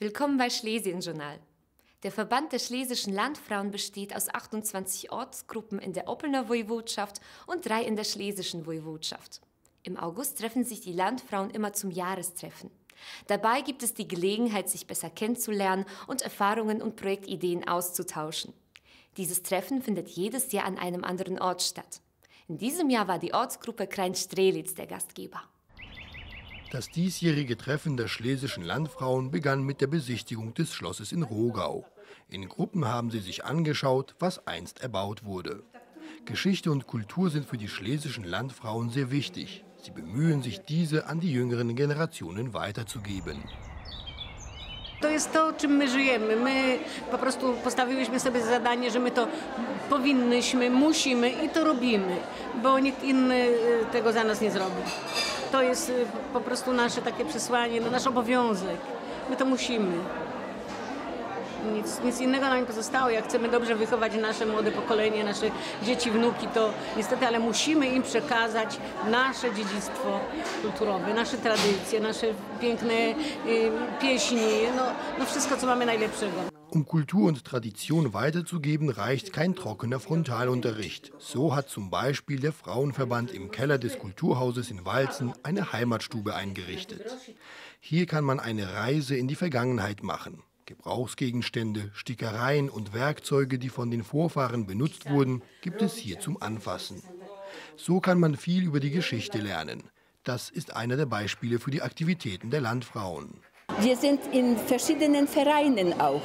Willkommen bei Schlesien-Journal. Der Verband der schlesischen Landfrauen besteht aus 28 Ortsgruppen in der Oppelner Woiwodschaft und drei in der schlesischen Woiwodschaft. Im August treffen sich die Landfrauen immer zum Jahrestreffen. Dabei gibt es die Gelegenheit, sich besser kennenzulernen und Erfahrungen und Projektideen auszutauschen. Dieses Treffen findet jedes Jahr an einem anderen Ort statt. In diesem Jahr war die Ortsgruppe Krein-Strelitz der Gastgeber. Das diesjährige Treffen der schlesischen Landfrauen begann mit der Besichtigung des Schlosses in Rogau. In Gruppen haben sie sich angeschaut, was einst erbaut wurde. Geschichte und Kultur sind für die schlesischen Landfrauen sehr wichtig. Sie bemühen sich, diese an die jüngeren Generationen weiterzugeben. To jest to, czym my żyjemy. My po prostu postawiłyśmy sobie zadanie, że my to powinnyśmy, musimy i to robimy, bo nikt inny tego za nas nie zrobi. To jest po prostu nasze takie przesłanie, no nasz obowiązek. My to musimy. Nic, nic innego nam nie pozostało. Jak chcemy dobrze wychować nasze młode pokolenie, nasze dzieci, wnuki, to niestety, ale musimy im przekazać nasze dziedzictwo kulturowe, nasze tradycje, nasze piękne y, pieśni, no, no wszystko, co mamy najlepszego. Um Kultur und Tradition weiterzugeben, reicht kein trockener Frontalunterricht. So hat zum Beispiel der Frauenverband im Keller des Kulturhauses in Walzen eine Heimatstube eingerichtet. Hier kann man eine Reise in die Vergangenheit machen. Gebrauchsgegenstände, Stickereien und Werkzeuge, die von den Vorfahren benutzt wurden, gibt es hier zum Anfassen. So kann man viel über die Geschichte lernen. Das ist einer der Beispiele für die Aktivitäten der Landfrauen. Wir sind in verschiedenen Vereinen auch.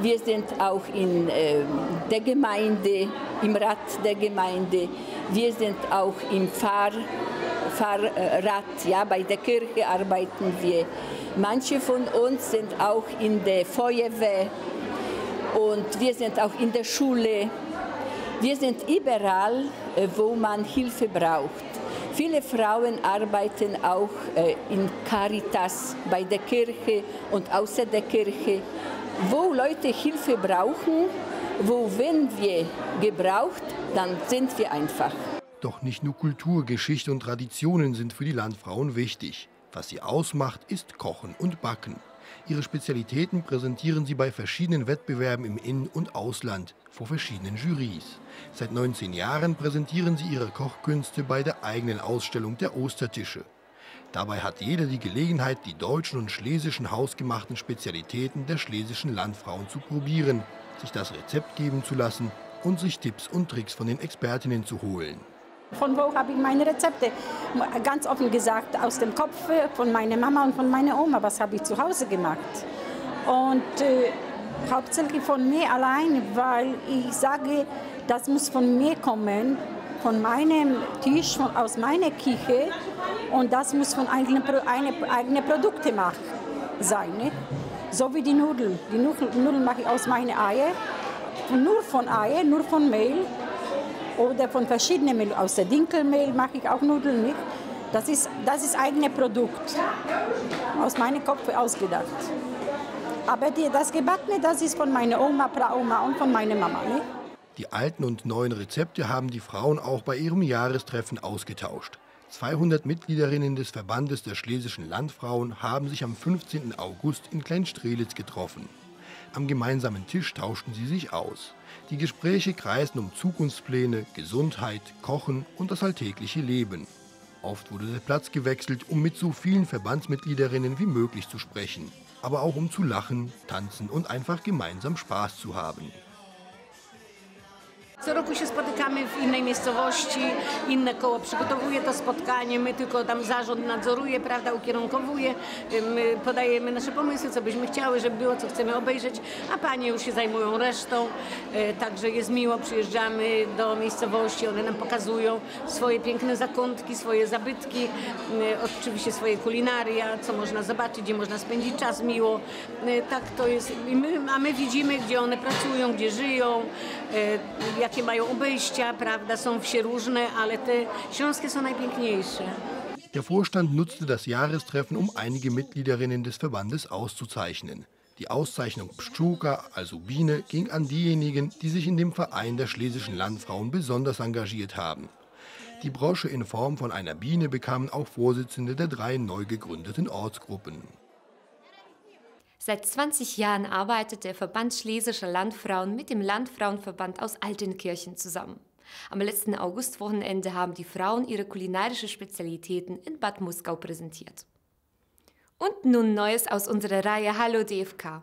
Wir sind auch in äh, der Gemeinde, im Rat der Gemeinde. Wir sind auch im Fahr, Fahrrad, ja, bei der Kirche arbeiten wir. Manche von uns sind auch in der Feuerwehr und wir sind auch in der Schule. Wir sind überall, äh, wo man Hilfe braucht. Viele Frauen arbeiten auch äh, in Caritas, bei der Kirche und außer der Kirche. Wo Leute Hilfe brauchen, wo wenn wir gebraucht, dann sind wir einfach. Doch nicht nur Kultur, Geschichte und Traditionen sind für die Landfrauen wichtig. Was sie ausmacht, ist Kochen und Backen. Ihre Spezialitäten präsentieren sie bei verschiedenen Wettbewerben im In- und Ausland vor verschiedenen Jurys. Seit 19 Jahren präsentieren sie ihre Kochkünste bei der eigenen Ausstellung der Ostertische. Dabei hat jeder die Gelegenheit, die deutschen und schlesischen hausgemachten Spezialitäten der schlesischen Landfrauen zu probieren, sich das Rezept geben zu lassen und sich Tipps und Tricks von den Expertinnen zu holen. Von wo habe ich meine Rezepte? Ganz offen gesagt, aus dem Kopf von meiner Mama und von meiner Oma. Was habe ich zu Hause gemacht? Und äh, hauptsächlich von mir allein, weil ich sage, das muss von mir kommen, von meinem Tisch, von, aus meiner Küche. Und das muss von eigenen, eine, eigenen Produkten machen, sein. Nicht? So wie die Nudeln. Die Nudeln mache ich aus meinen Eier. Nur von Eier, nur von Mehl oder von verschiedenen Mehl. Aus der Dinkelmehl mache ich auch Nudeln nicht. Das ist das ist eigene Produkt, aus meinem Kopf ausgedacht. Aber die, das Gebackene, das ist von meiner Oma, Praoma und von meiner Mama. Nicht? Die alten und neuen Rezepte haben die Frauen auch bei ihrem Jahrestreffen ausgetauscht. 200 Mitgliederinnen des Verbandes der schlesischen Landfrauen haben sich am 15. August in Kleinstrelitz getroffen. Am gemeinsamen Tisch tauschten sie sich aus. Die Gespräche kreisten um Zukunftspläne, Gesundheit, Kochen und das alltägliche Leben. Oft wurde der Platz gewechselt, um mit so vielen Verbandsmitgliederinnen wie möglich zu sprechen, aber auch um zu lachen, tanzen und einfach gemeinsam Spaß zu haben. Co roku się spotykamy w innej miejscowości, inne koło przygotowuje to spotkanie, my tylko tam zarząd nadzoruje, prawda, ukierunkowuje, my podajemy nasze pomysły, co byśmy chciały, żeby było, co chcemy obejrzeć, a panie już się zajmują resztą, także jest miło, przyjeżdżamy do miejscowości, one nam pokazują swoje piękne zakątki, swoje zabytki, oczywiście swoje kulinaria, co można zobaczyć, gdzie można spędzić czas miło, tak to jest, a my widzimy, gdzie one pracują, gdzie żyją, jakie mają obejścia, prawda, są wsie różne, ale te śląskie są najpiękniejsze. Der Vorstand nutzte das Jahrestreffen, um einige Mitgliederinnen des Verbandes auszuzeichnen. Die Auszeichnung Pszczółka, also Biene, ging an diejenigen, die sich in dem Verein der schlesischen Landfrauen besonders engagiert haben. Die Brosche in Form von einer Biene bekamen auch Vorsitzende der drei neu gegründeten Ortsgruppen. Seit 20 Jahren arbeitet der Verband Schlesischer Landfrauen mit dem Landfrauenverband aus Altenkirchen zusammen. Am letzten Augustwochenende haben die Frauen ihre kulinarische Spezialitäten in Bad Muskau präsentiert. Und nun Neues aus unserer Reihe Hallo DFK.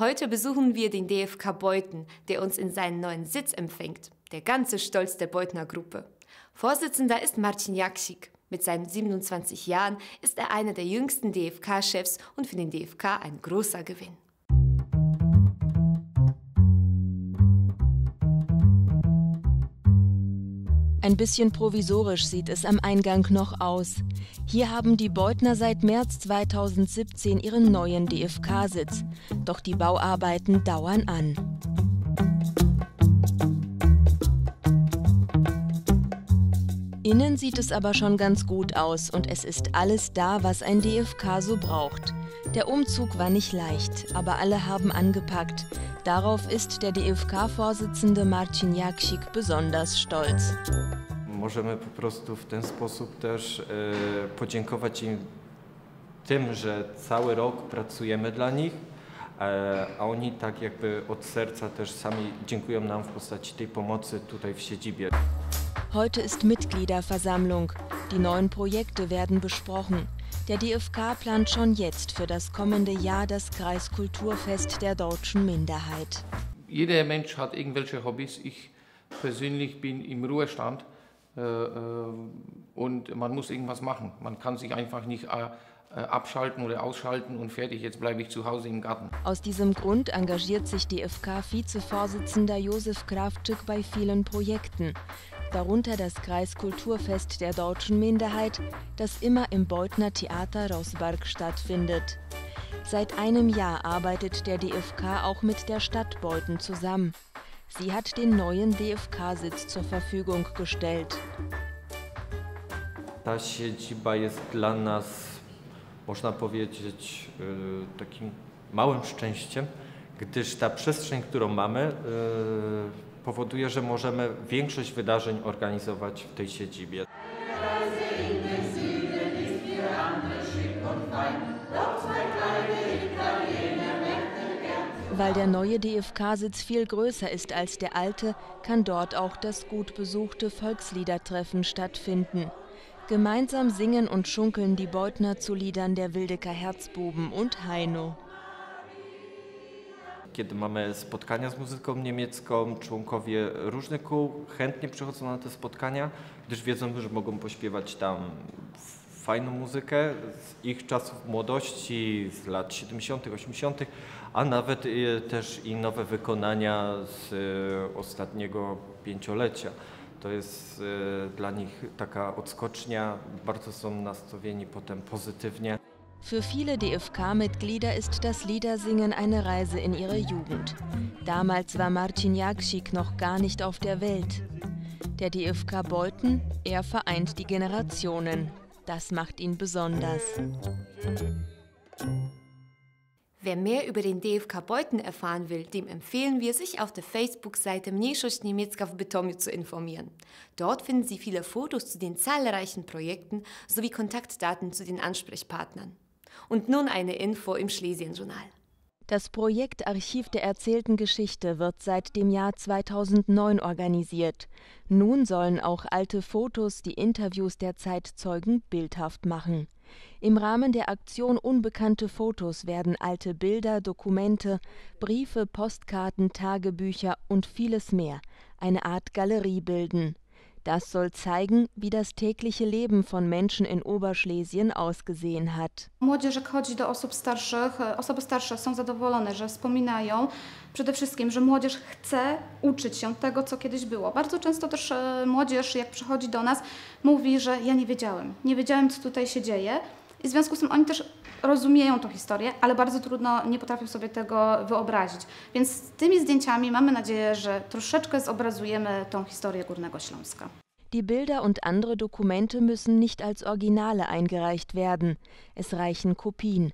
Heute besuchen wir den DFK Beuthen, der uns in seinen neuen Sitz empfängt. Der ganze Stolz der Beutner Gruppe. Vorsitzender ist Marcin Jaksik. Mit seinen 27 Jahren ist er einer der jüngsten DFK-Chefs und für den DFK ein großer Gewinn. Ein bisschen provisorisch sieht es am Eingang noch aus. Hier haben die Beutner seit März 2017 ihren neuen DFK-Sitz. Doch die Bauarbeiten dauern an. Innen sieht es aber schon ganz gut aus und es ist alles da, was ein DFK so braucht. Der Umzug war nicht leicht, aber alle haben angepackt. Darauf ist der DFK-Vorsitzende Marcin Jaksik besonders stolz. Możemy po prostu w ten sposób też e, podziękować im tym, że cały rok pracujemy dla nich, e, a oni tak jakby od serca też sami dziękują nam w postaci tej pomocy tutaj w siedzibie. Heute ist Mitgliederversammlung. Die neuen Projekte werden besprochen. Der DFK plant schon jetzt für das kommende Jahr das Kreiskulturfest der deutschen Minderheit. Jeder Mensch hat irgendwelche Hobbys. Ich persönlich bin im Ruhestand äh, äh, und man muss irgendwas machen. Man kann sich einfach nicht äh, abschalten oder ausschalten und fertig, jetzt bleibe ich zu Hause im Garten. Aus diesem Grund engagiert sich DFK-Vizevorsitzender Josef Krawczyk bei vielen Projekten darunter das Kreiskulturfest der deutschen Minderheit, das immer im Beutner Theater Rossberg stattfindet. Seit einem Jahr arbeitet der DFK auch mit der Stadt Beuthen zusammen. Sie hat den neuen DFK-Sitz zur Verfügung gestellt. Ta siedziba jest dla nas, można powiedzieć, takim małym szczęściem, gdyż ta przestrzeń, którą mamy, powoduje, że możemy większość wydarzeń organizować w tej siedzibie. Weil der neue DFK-Sitz viel größer ist als der alte, kann dort auch das gut besuchte Volksliedertreffen stattfinden. Gemeinsam singen und schunkeln die Beutner zu Liedern der Wildecker Herzbuben und Heino. Kiedy mamy spotkania z muzyką niemiecką, członkowie różnych kół chętnie przychodzą na te spotkania, gdyż wiedzą, że mogą pośpiewać tam fajną muzykę z ich czasów młodości, z lat 70., 80., a nawet y, też i nowe wykonania z y, ostatniego pięciolecia. To jest y, dla nich taka odskocznia, bardzo są nastawieni potem pozytywnie. Für viele DFK-Mitglieder ist das Liedersingen eine Reise in ihre Jugend. Damals war Marcin Jaksik noch gar nicht auf der Welt. Der DFK Beuthen, er vereint die Generationen. Das macht ihn besonders. Wer mehr über den DFK Beuthen erfahren will, dem empfehlen wir, sich auf der Facebook-Seite Mniejszość Niemiecka w Bytomiu zu informieren. Dort finden Sie viele Fotos zu den zahlreichen Projekten sowie Kontaktdaten zu den Ansprechpartnern. Und nun eine Info im Schlesien-Journal. Das Projekt Archiv der erzählten Geschichte wird seit dem Jahr 2009 organisiert. Nun sollen auch alte Fotos die Interviews der Zeitzeugen bildhaft machen. Im Rahmen der Aktion Unbekannte Fotos werden alte Bilder, Dokumente, Briefe, Postkarten, Tagebücher und vieles mehr eine Art Galerie bilden. Das soll zeigen, wie das tägliche Leben von Menschen in Oberschlesien ausgesehen hat. Młodzież chodzi do osób starszych, osoby starsze są zadowolone, że wspominają przede wszystkim, że młodzież chce uczyć się tego, co kiedyś było. Bardzo często też e, młodzież, jak przychodzi do nas, mówi, że ja nie wiedziałem, nie wiedziałem, co tutaj się dzieje. I w związku z tym oni też rozumieją tą historię, ale bardzo trudno, nie potrafią sobie tego wyobrazić. Więc z tymi zdjęciami mamy nadzieję, że troszeczkę zobrazujemy tą historię Górnego Śląska. Die Bilder und andere Dokumente müssen nicht als Originale eingereicht werden. Es reichen Kopien.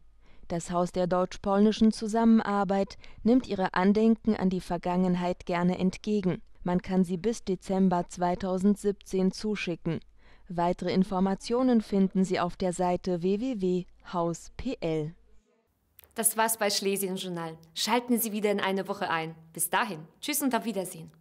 Das Haus der deutsch-polnischen Zusammenarbeit nimmt ihre Andenken an die Vergangenheit gerne entgegen. Man kann sie bis Dezember 2017 zuschicken. Weitere Informationen finden Sie auf der Seite www.haus.pl. Das war's bei Schlesien Journal. Schalten Sie wieder in eine Woche ein. Bis dahin. Tschüss und auf Wiedersehen.